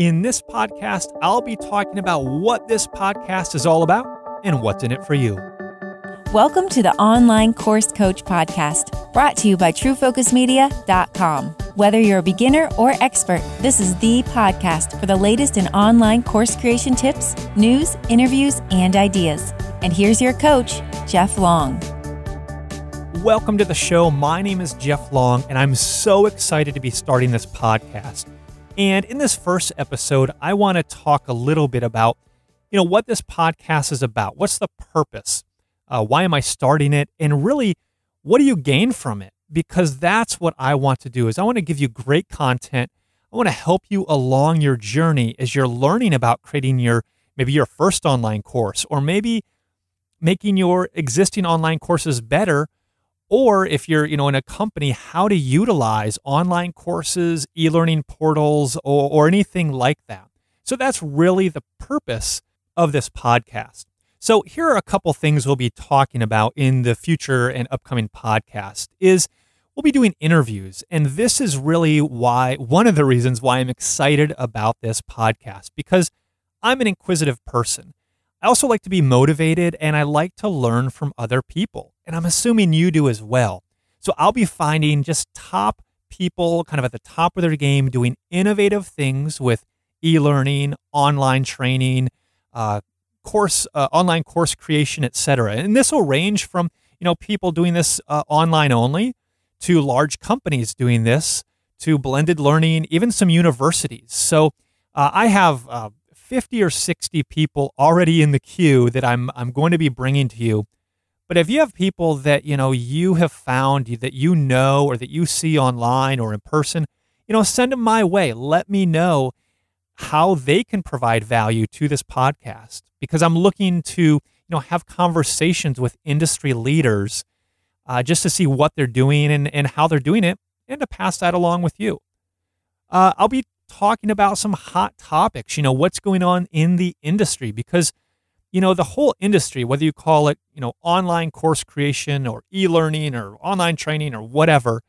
In this podcast, I'll be talking about what this podcast is all about and what's in it for you. Welcome to the Online Course Coach Podcast, brought to you by TrueFocusMedia.com. Whether you're a beginner or expert, this is the podcast for the latest in online course creation tips, news, interviews, and ideas. And here's your coach, Jeff Long. Welcome to the show. My name is Jeff Long, and I'm so excited to be starting this podcast. And in this first episode, I want to talk a little bit about, you know, what this podcast is about. What's the purpose? Uh, why am I starting it? And really, what do you gain from it? Because that's what I want to do. Is I want to give you great content. I want to help you along your journey as you're learning about creating your maybe your first online course, or maybe making your existing online courses better or if you're you know in a company how to utilize online courses e-learning portals or, or anything like that. So that's really the purpose of this podcast. So here are a couple things we'll be talking about in the future and upcoming podcast is we'll be doing interviews. And this is really why one of the reasons why i'm excited about this podcast because i'm an inquisitive person. I also like to be motivated and I like to learn from other people. And I'm assuming you do as well. So I'll be finding just top people kind of at the top of their game doing innovative things with e-learning, online training, uh, course, uh, online course creation, etc. And this will range from you know people doing this uh, online only to large companies doing this to blended learning, even some universities. So uh, I have uh, 50 or 60 people already in the queue that I'm I'm going to be bringing to you. But if you have people that, you know, you have found that you know or that you see online or in person, you know, send them my way. Let me know how they can provide value to this podcast because I'm looking to, you know, have conversations with industry leaders uh, just to see what they're doing and, and how they're doing it and to pass that along with you. Uh, I'll be talking about some hot topics, you know, what's going on in the industry because you know, the whole industry, whether you call it, you know, online course creation or e-learning or online training or whatever,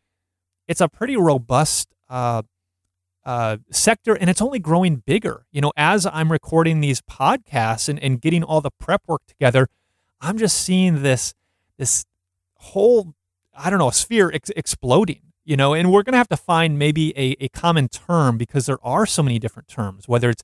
it's a pretty robust uh, uh, sector and it's only growing bigger. You know, as I'm recording these podcasts and, and getting all the prep work together, I'm just seeing this this whole I don't know sphere ex- exploding you know, and we're going to have to find maybe a, a common term because there are so many different terms, whether it's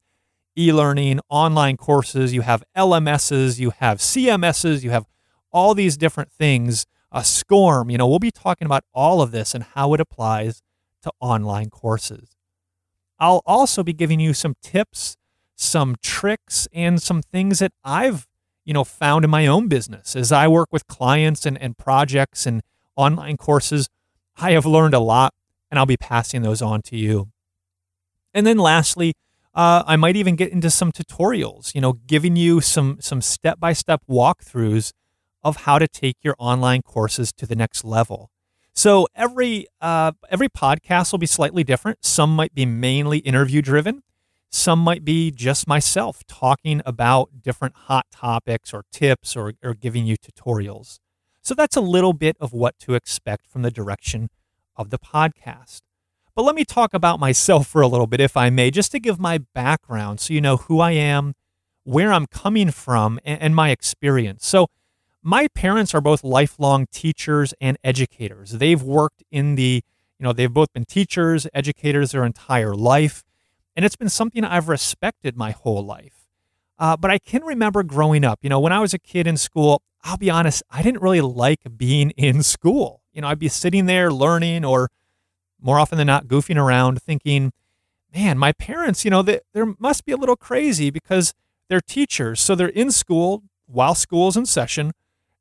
e learning, online courses, you have LMSs, you have CMSs, you have all these different things. A SCORM, you know, we'll be talking about all of this and how it applies to online courses. I'll also be giving you some tips, some tricks, and some things that I've, you know, found in my own business as I work with clients and, and projects and online courses I have learned a lot, and I'll be passing those on to you. And then lastly, uh, I might even get into some tutorials, you know, giving you some some step by step walkthroughs of how to take your online courses to the next level. So every uh, every podcast will be slightly different. Some might be mainly interview driven. Some might be just myself talking about different hot topics or tips or, or giving you tutorials. So that's a little bit of what to expect from the direction of the podcast. But let me talk about myself for a little bit, if I may, just to give my background so you know who I am, where I'm coming from, and, and my experience. So, my parents are both lifelong teachers and educators. They've worked in the, you know, they've both been teachers, educators their entire life. And it's been something I've respected my whole life. Uh, but I can remember growing up, you know, when I was a kid in school, I'll be honest, I didn't really like being in school. You know, I'd be sitting there learning or more often than not goofing around thinking, man, my parents, you know, they, they must be a little crazy because they're teachers. So they're in school while school's in session.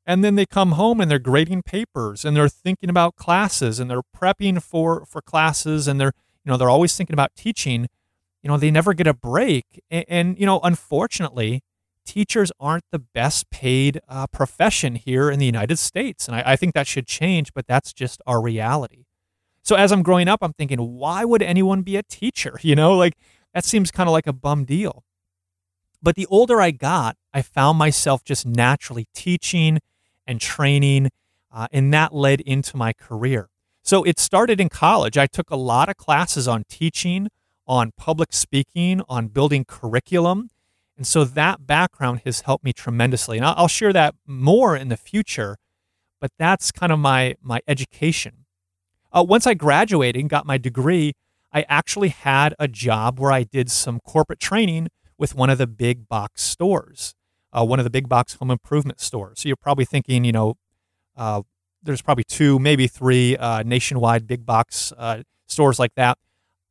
And then they come home and they're grading papers and they're thinking about classes and they're prepping for, for classes and they're, you know, they're always thinking about teaching you know, they never get a break. And, and you know, unfortunately, teachers aren't the best paid uh, profession here in the United States. And I, I think that should change, but that's just our reality. So as I'm growing up, I'm thinking, why would anyone be a teacher? You know, like that seems kind of like a bum deal. But the older I got, I found myself just naturally teaching and training, uh, and that led into my career. So it started in college. I took a lot of classes on teaching, on public speaking, on building curriculum. And so that background has helped me tremendously. And I'll share that more in the future, but that's kind of my, my education. Uh, once I graduated and got my degree, I actually had a job where I did some corporate training with one of the big box stores, uh, one of the big box home improvement stores. So you're probably thinking, you know, uh, there's probably two, maybe three uh, nationwide big box uh, stores like that.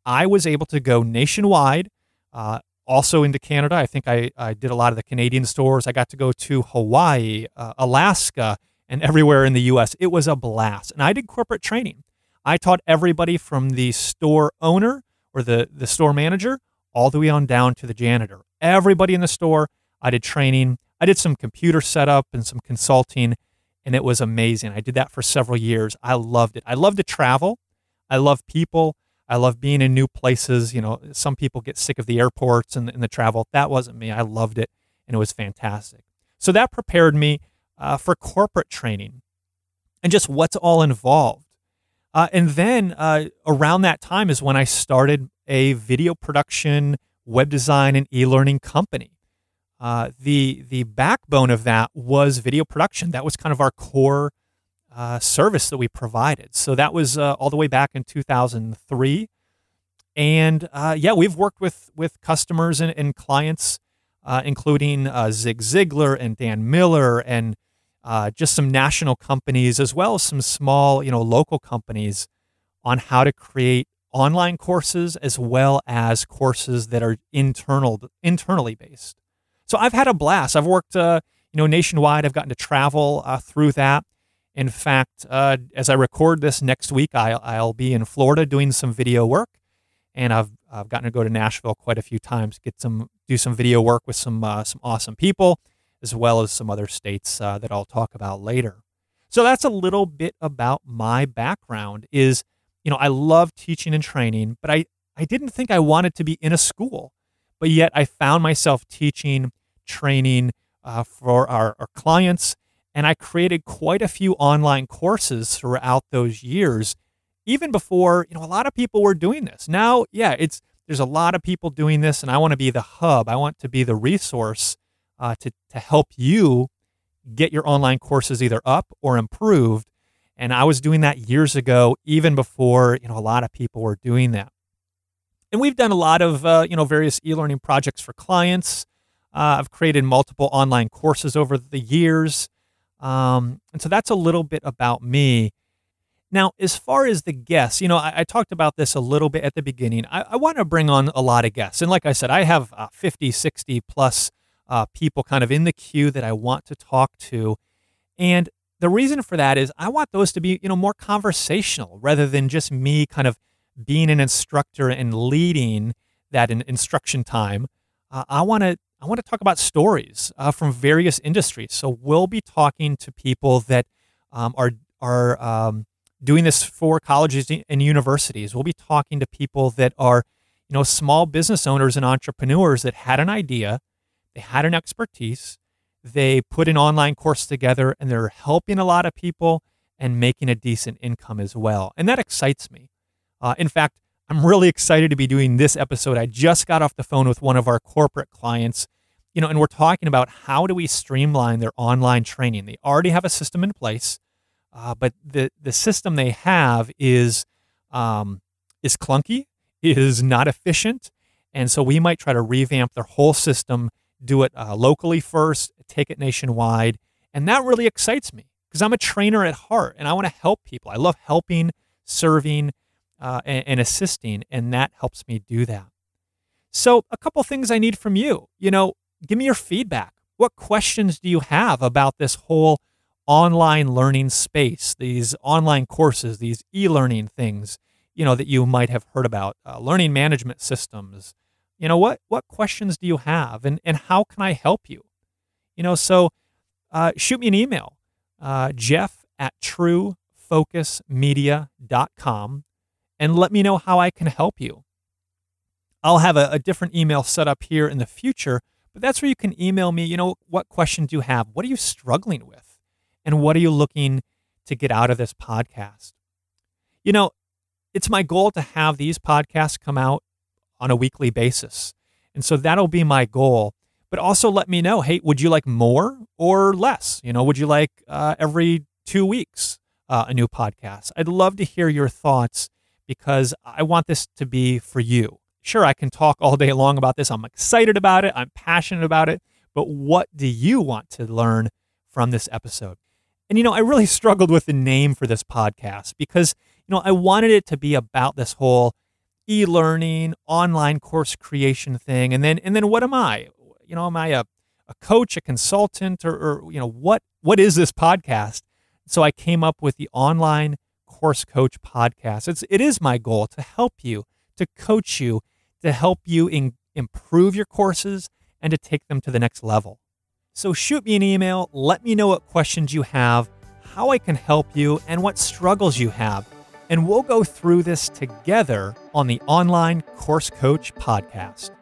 I was able to go nationwide, uh, also into Canada. I think I, I did a lot of the Canadian stores. I got to go to Hawaii, Alaska, and everywhere in the US. It was a blast. And I did corporate training. I taught everybody from the store owner or the, the store manager all the way on down to the janitor. Everybody in the store, I did training. I did some computer setup and some consulting, and it was amazing. I did that for several years. I loved it. I love to travel. I love people. I love being in new places. You know, some people get sick of the airports and, and the travel. That wasn't me. I loved it, and it was fantastic. So that prepared me uh, for corporate training and just what's all involved. Uh, and then uh, around that time is when I started a video production, web design, and e-learning company. Uh, the the backbone of that was video production. That was kind of our core uh, service that we provided. So that was uh, all the way back in 2003. And uh, yeah, we've worked with with customers and, and clients, including Zig Ziglar and Dan Miller and uh, just some national companies as well as some small, you know, local companies on how to create online courses as well as courses that are internal internally based. So I've had a blast. I've worked, uh, you know, nationwide. I've gotten to travel uh, through that. In fact, uh, as I record this next week, I'll, I'll be in Florida doing some video work, and I've I've gotten to go to Nashville quite a few times, get some do some video work with some uh, some awesome people as well as some other states uh, that I'll talk about later. So that's a little bit about my background is, you know, I love teaching and training, but I, I didn't think I wanted to be in a school, but yet I found myself teaching, training uh, for our, our clients, and I created quite a few online courses throughout those years, even before, you know, a lot of people were doing this. Now, yeah, it's, there's a lot of people doing this, and I want to be the hub. I want to be the resource uh, to, to help you get your online courses either up or improved. And I was doing that years ago, even before you know a lot of people were doing that. And we've done a lot of uh, you know various e-learning projects for clients. Uh, I've created multiple online courses over the years, um, and so that's a little bit about me. Now, as far as the guests, you know, I, I talked about this a little bit at the beginning. I, I want to bring on a lot of guests, and like I said, I have uh, 50, 60 plus uh, people kind of in the queue that I want to talk to. And the reason for that is I want those to be, you know, more conversational rather than just me kind of being an instructor and leading that in instruction time. Uh, I want to I want to talk about stories uh, from various industries. So we'll be talking to people that um, are are um, doing this for colleges and universities. We'll be talking to people that are, you know, small business owners and entrepreneurs that had an idea they had an expertise. They put an online course together and they're helping a lot of people and making a decent income as well. And that excites me. Uh, in fact, I'm really excited to be doing this episode. I just got off the phone with one of our corporate clients, you know, and we're talking about how do we streamline their online training. They already have a system in place, uh, but the the system they have is um, is clunky, is not efficient, and so we might try to revamp their whole system do it uh, locally first, take it nationwide. And that really excites me because I'm a trainer at heart and I want to help people. I love helping, serving, uh, and, and assisting, and that helps me do that. So, a couple things I need from you. You know, give me your feedback. What questions do you have about this whole online learning space, these online courses, these e learning things, you know, that you might have heard about, uh, learning management systems, you know what what questions do you have and and how can i help you? You know so uh, shoot me an email uh, jeff at truefocusmedia.com and let me know how i can help you. I'll have a, a different email set up here in the future but that's where you can email me you know what questions do you have what are you struggling with and what are you looking to get out of this podcast? You know it's my goal to have these podcasts come out on a weekly basis. And so that'll be my goal. But also let me know hey, would you like more or less? You know, would you like uh, every two weeks uh, a new podcast? I'd love to hear your thoughts because I want this to be for you. Sure, I can talk all day long about this. I'm excited about it, I'm passionate about it. But what do you want to learn from this episode? And, you know, I really struggled with the name for this podcast because, you know, I wanted it to be about this whole e-learning, online course creation thing. And then, and then what am I? You know, am I a, a coach, a consultant, or, or, you know, what, what is this podcast? So I came up with the online course coach podcast. It's, it is my goal to help you, to coach you, to help you in, improve your courses and to take them to the next level. So shoot me an email, let me know what questions you have, how I can help you, and what struggles you have. And we'll go through this together on the Online Course Coach podcast.